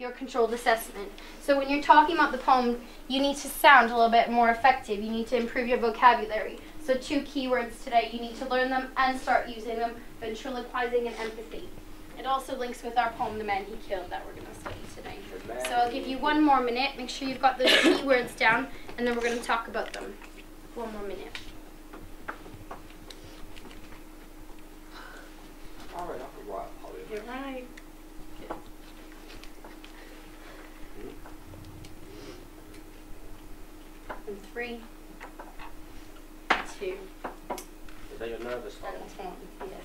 your controlled assessment. So when you're talking about the poem, you need to sound a little bit more effective. You need to improve your vocabulary. So two keywords today, you need to learn them and start using them, ventriloquizing and empathy. It also links with our poem, The Man He Killed, that we're going to study today. So I'll give you one more minute. Make sure you've got those keywords down, and then we're going to talk about them. One more minute. All right, I could write a poem. You're right. And three, two, Is that your nervous one? and one. Yes.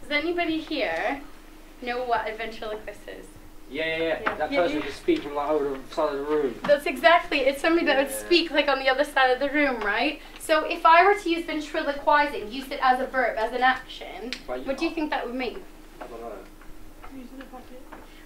Does anybody here know what a ventriloquist is? Yeah, yeah, yeah. Yeah. That Yeah, person yeah. just speaking like over the side of the room. That's exactly. It's somebody that would Yeah. speak like on the other side of the room, right? So if I were to use ventriloquizing, use it as a verb, as an action, But what do you think that would mean? I don't know. Using a puppet.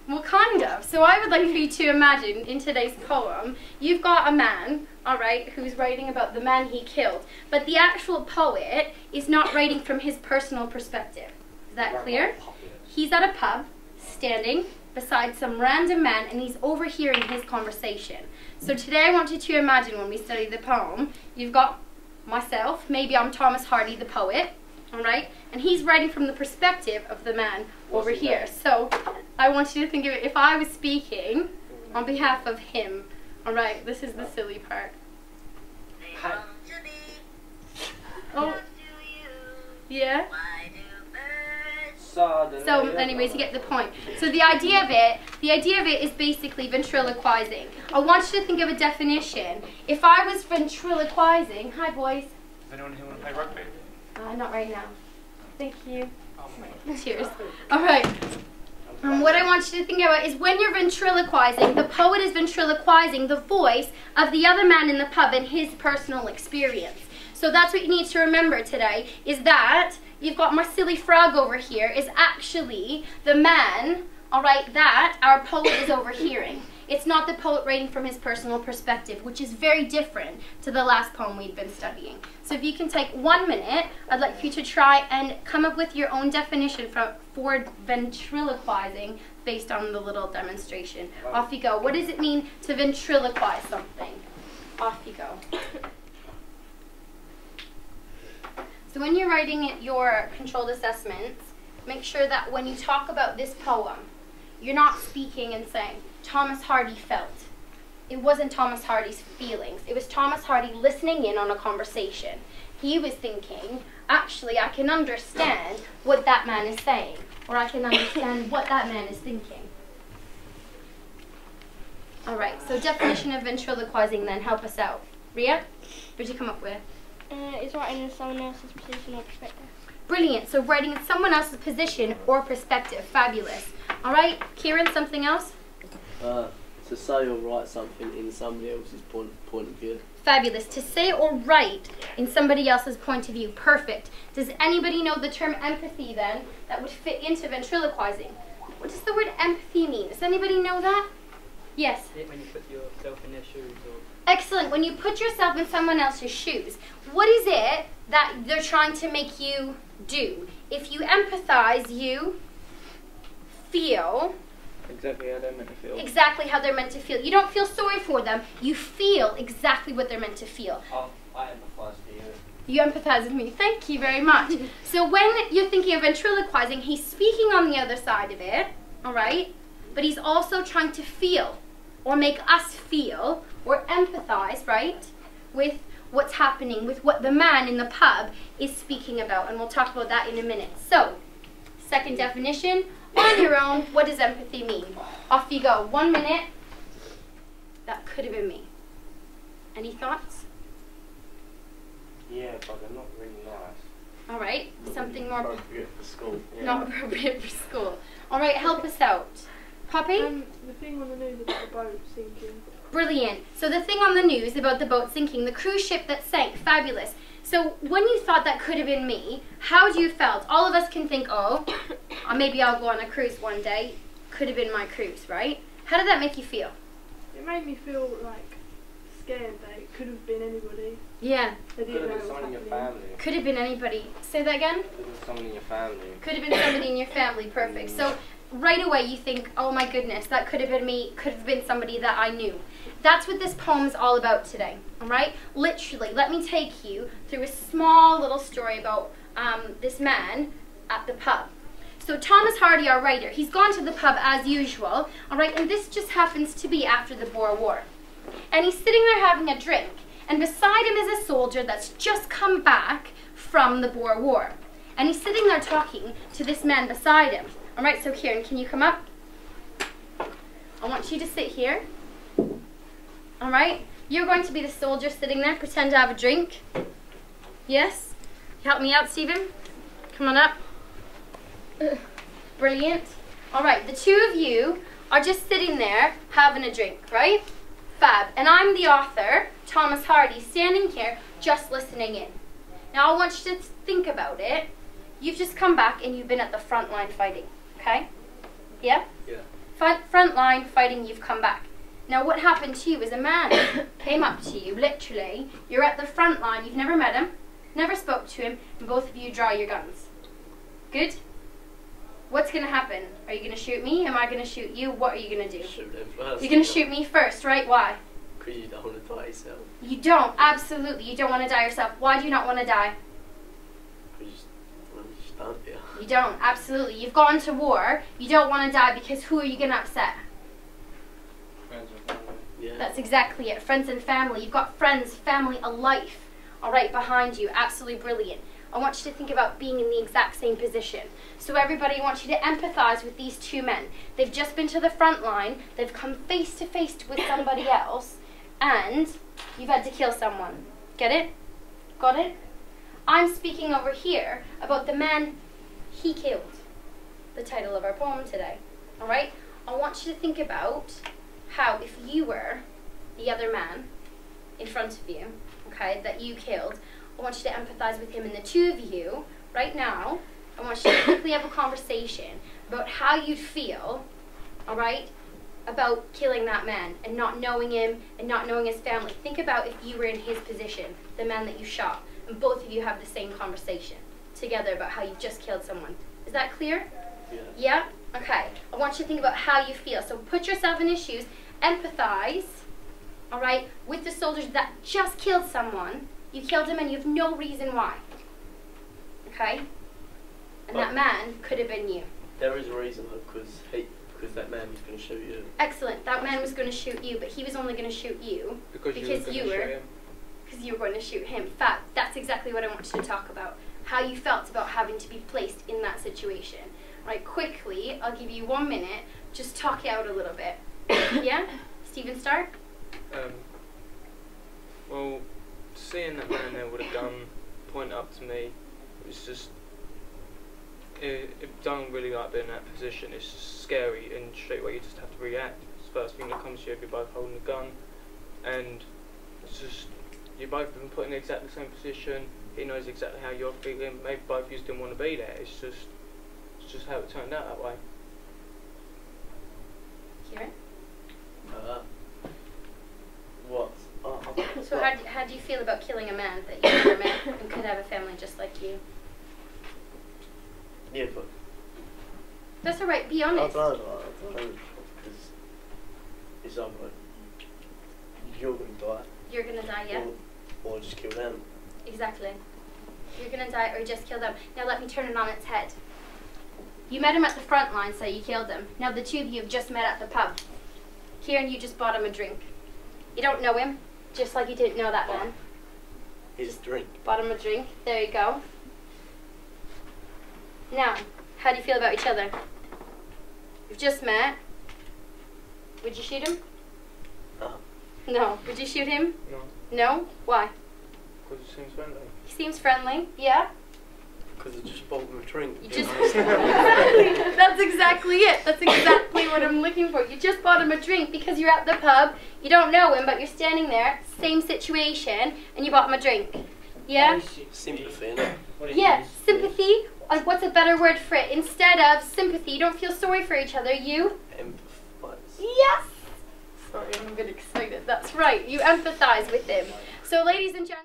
Well, kind of. So I would like for you to imagine in today's poem, you've got a man, all right, who's writing about the man he killed, but the actual poet is not writing from his personal perspective. Is that clear? like a puppet. He's at a pub, standing beside some random man, and he's overhearing his conversation. So today I want you to imagine when we study the poem, you've got myself, maybe I'm Thomas Hardy, the poet, all right, and he's writing from the perspective of the man What's over here. name? So I want you to think of it if I was speaking on behalf of him. All right, this is the silly part. Hi. Oh, yeah. Suddenly So anyways, you get the point. So the idea of it, the idea of it is basically ventriloquizing. I want you to think of a definition. If I was ventriloquizing, hi boys. Does anyone here want to play rugby? Uh, not right now. Thank you. Cheers. All right. Um, what I want you to think about is when you're ventriloquizing, the poet is ventriloquizing the voice of the other man in the pub and his personal experience. So that's what you need to remember today is that you've got my silly frog over here is actually the man, all right, that our poet is overhearing. It's not the poet writing from his personal perspective, which is very different to the last poem we'd been studying. So if you can take one minute, I'd like you to try and come up with your own definition for, for ventriloquizing based on the little demonstration. Off you go. What does it mean to ventriloquize something? Off you go. So when you're writing your controlled assessments, make sure that when you talk about this poem, you're not speaking and saying, Thomas Hardy felt. It wasn't Thomas Hardy's feelings. It was Thomas Hardy listening in on a conversation. He was thinking, actually, I can understand what that man is saying, or I can understand what that man is thinking. All right, so definition of ventriloquizing then, help us out. Ria, what did you come up with? Uh, it's writing in someone else's position or perspective. Brilliant. So writing in someone else's position or perspective. Fabulous. All right, Kieran, something else? Uh, to say or write something in somebody else's point point of view. Fabulous. To say or write in somebody else's point of view. Perfect. Does anybody know the term empathy then that would fit into ventriloquizing? What does the word empathy mean? Does anybody know that? Yes. When you put yourself in their shoes or Excellent. When you put yourself in someone else's shoes, what is it that they're trying to make you do? If you empathize, you feel exactly how they're meant to feel. exactly how they're meant to feel. You don't feel sorry for them. You feel exactly what they're meant to feel. Oh, I empathise for you. You empathize with me. Thank you very much. so when you're thinking of ventriloquizing, he's speaking on the other side of it, all right? But he's also trying to feel or make us feel or empathize, right? With what's happening, with what the man in the pub is speaking about. And we'll talk about that in a minute. So, second definition, on your own, what does empathy mean? Off you go. One minute. That could have been me. Any thoughts? Yeah, but they're not really nice. All right. Something more Appropriate for school. Yeah. not appropriate for school. All right, help us out. Poppy? Um, the thing on the news about the boat sinking. Brilliant. So the thing on the news about the boat sinking, the cruise ship that sank, fabulous. So when you thought that could have been me, how do you felt? All of us can think, oh, uh, maybe I'll go on a cruise one day. Could have been my cruise, right? How did that make you feel? It made me feel like scared that it could have been anybody. Yeah, They Could didn't have know been what was someone in your happening. family. could have been anybody. Say that again? Could have been someone in your family. Could have been somebody in your family, perfect. So right away you think, oh my goodness, that could have been me, could have been somebody that I knew. That's what this poem is all about today, all right? Literally, let me take you through a small little story about um, this man at the pub. So Thomas Hardy, our writer, he's gone to the pub as usual, all right, and this just happens to be after the Boer War. And he's sitting there having a drink, and beside him is a soldier that's just come back from the Boer War. And he's sitting there talking to this man beside him. All right, so Kieran, can you come up? I want you to sit here. All right, you're going to be the soldier sitting there. Pretend to have a drink. Yes? Help me out, Stephen. Come on up. Brilliant. All right, the two of you are just sitting there having a drink, right? Fab. And I'm the author, Thomas Hardy, standing here just listening in. Now I want you to think about it. You've just come back and you've been at the front line fighting, okay? Yeah? Yeah. Front, front line fighting, you've come back. Now what happened to you is a man came up to you, literally. You're at the front line, you've never met him, never spoke to him, and both of you draw your guns. Good? What's gonna happen? Are you gonna shoot me? Am I gonna shoot you? What are you gonna do? Shoot them first. You're gonna shoot me first, right? Why? Because you don't want to die yourself. You don't. Absolutely. You don't want to die yourself. Why do you not want to die? Because you just, well, you just don't, yeah. You don't. Absolutely. You've gone to war. You don't want to die because who are you going to upset? Friends and family. Yeah. That's exactly it. Friends and family. You've got friends, family, a life, all right, behind you. Absolutely brilliant. I want you to think about being in the exact same position. So, everybody, I want you to empathize with these two men. They've just been to the front line, they've come face to face with somebody else, and you've had to kill someone. Get it? Got it? I'm speaking over here about the man he killed. The title of our poem today. All right? I want you to think about how if you were the other man in front of you, okay, that you killed, I want you to empathize with him and the two of you right now. I want you to quickly have a conversation about how you'd feel, all right, about killing that man and not knowing him and not knowing his family. Think about if you were in his position, the man that you shot, and both of you have the same conversation together about how you just killed someone. Is that clear? Yeah. Yeah? Okay. I want you to think about how you feel. So put yourself in his shoes, empathize, all right, with the soldiers that just killed someone. You killed him and you have no reason why. Okay? And that oh. man could have been you. There is a reason because he, because that man was going to shoot you. Excellent. That man was going to shoot you, but he was only going to shoot you Because, Because you were going to shoot him. because you were going to shoot him. Fab. That's exactly what I want you to talk about. How you felt about having to be placed in that situation. Right, quickly, I'll give you one minute. Just talk it out a little bit. yeah? Stephen Stark? Um, well, seeing that man there with a gun point up to me, it's just. It, it don't really like being in that position. It's just scary, and straight away you just have to react. It's the first thing that comes to you if you're both holding a gun, and it's just you both been put in exactly the same position. He knows exactly how you're feeling. Maybe both of you didn't want to be there. It's just, it's just how it turned out that way. Kieran? Uh, what? Oh, So how do, how do you feel about killing a man that you never met and could have a family just like you? yeah, but That's alright, be I don't honest. know. I don't know. Because it's either you're going to die, You're gonna die, yeah? or, or just kill them. Exactly. You're gonna die or you just kill them. Now let me turn it on its head. You met him at the front line, so you killed him. Now the two of you have just met at the pub. Kieran, you just bought him a drink. You don't know him, just like you didn't know that man. His drink. Bought him a drink. There you go. Now, how do you feel about each other? You've just met. Would you shoot him? Uh, No. Would you shoot him? No, No? Why? Because it seems friendly. He seems friendly. Yeah? because I just bought him a drink. You just exactly. That's exactly it. That's exactly what I'm looking for. You just bought him a drink because you're at the pub. You don't know him, but you're standing there, same situation, and you bought him a drink. Yeah. Sympathy? Yeah. Sympathy. Uh, What's a better word for it? Instead of sympathy, you don't feel sorry for each other. You. Empathize. Yes. Sorry, I'm bit excited. That's right. You empathize with him. So, ladies and gentlemen.